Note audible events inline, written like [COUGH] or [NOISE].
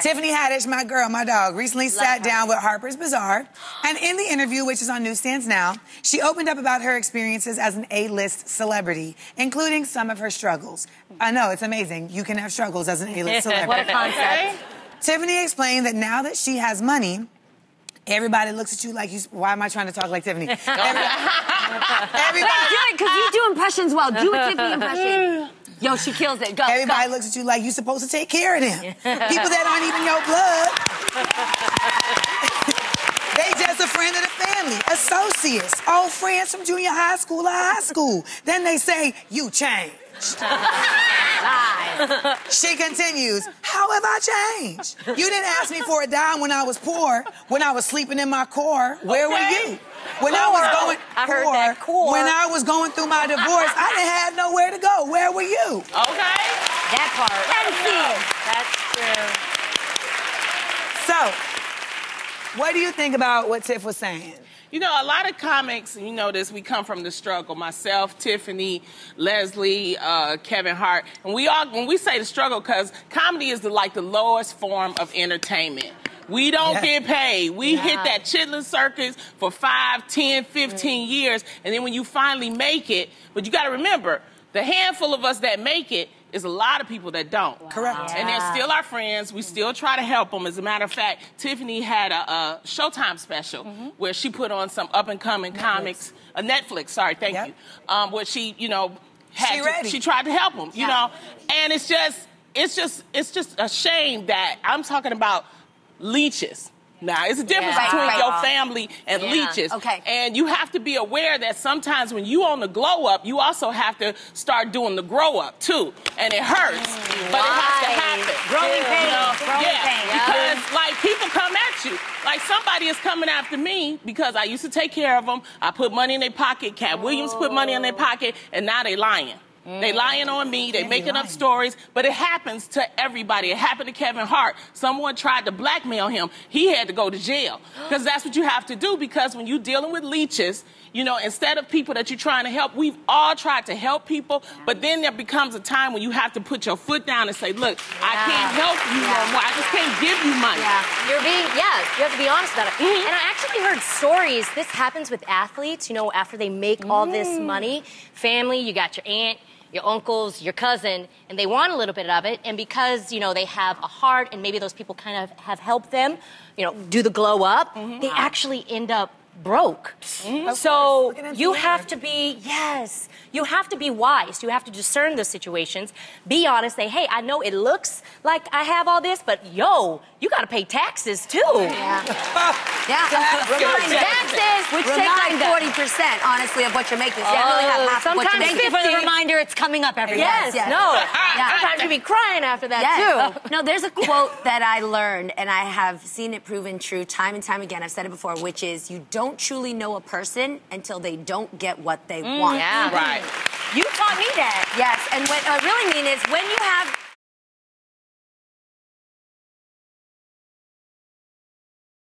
Tiffany Haddish, my girl, my dog, recently Love sat her. down with Harper's Bazaar. And in the interview, which is on newsstands now, she opened up about her experiences as an A-list celebrity, including some of her struggles. I know, it's amazing. You can have struggles as an A-list celebrity. [LAUGHS] What a concept. Tiffany explained that now that she has money, everybody looks at you like you. Why am I trying to talk like Tiffany? [LAUGHS] Every- everybody, Do it, because you do impressions well. Do a Tiffany impression. [LAUGHS] Yo, she kills it. Go. everybody go. looks at you like you're supposed to take care of them. People that aren't even your blood. [LAUGHS] they just a friend of the family, associates, old friends from junior high school or high school. Then they say, you changed. [LAUGHS] She continues, How have I changed? You didn't ask me for a dime when I was poor, when I was sleeping in my car. Where were you? When I was going I heard core, that core. when I was going through my divorce, I didn't have nowhere to go. Where were you? Okay. That part. So, That's true. So, what do you think about what Tiff was saying? You know, a lot of comics, you know this, we come from the struggle. Myself, Tiffany, Leslie, uh, Kevin Hart. And we all, when we say the struggle, because comedy is the, like the lowest form of entertainment. We don't Yeah. get paid. We hit that chitlin circuit for five, ten, fifteen years. And then when you finally make it, but you got to remember, the handful of us that make it is a lot of people that don't. Correct. And they're still our friends. We still try to help them. As a matter of fact, Tiffany had a, a Showtime special Mm-hmm. where she put on some up and coming comics. A Netflix, sorry, thank Yep. you. Um, where she, you know, had She to- ready. she tried to help them, you Yeah. know. And it's just, it's just, it's just a shame that I'm talking about leeches. Now, it's a difference Yeah. between Right. your family and Yeah. leeches. Okay. And you have to be aware that sometimes when you on the glow up, you also have to start doing the grow up too. And it hurts. Mm. But it has to happen. Growing You pains, know? growing yeah, pains. Because like people come at you. Like somebody is coming after me because I used to take care of them. I put money in their pocket. Katt Williams put money in their oh. pocket, and now they lying. They lying on me. They making up stories, but it happens to everybody. It happened to Kevin Hart. Someone tried to blackmail him. He had to go to jail because that's what you have to do. Because when you're dealing with leeches, you know, instead of people that you're trying to help, we've all tried to help people, but then there becomes a time when you have to put your foot down and say, "Look, I can't help you Yeah. no more. I just can't give you money." Yeah, you're being, yeah, you have to be honest about it. Mm-hmm. And I actually heard stories, this happens with athletes, you know, after they make all this Mm. money, family, you got your aunt, your uncles, your cousin, and they want a little bit of it. And because, you know, they have a heart and maybe those people kind of have helped them, you know, do the glow up, Mm-hmm. they actually end up broke. Of So course. Looking at you the have to be, yes, you have to be wise. You have to discern the situations. Be honest. Say, hey, I know it looks like I have all this, but yo, you got to pay taxes too. Yeah. [LAUGHS] Yeah. Reminder. Taxes, which take Remind like forty percent, honestly, of what you're making. So you really have oh, half of what sometimes you're Thank making. you for the reminder. It's coming up every Yes, Yes, yes. no. Yeah. Sometimes you be crying after that Yes. too. [LAUGHS] No, there's a quote that I learned, and I have seen it proven true time and time again. I've said it before, which is you don't truly know a person until they don't get what they mm, want. yeah. Right. You taught me that. Yes, and what I really mean is when you have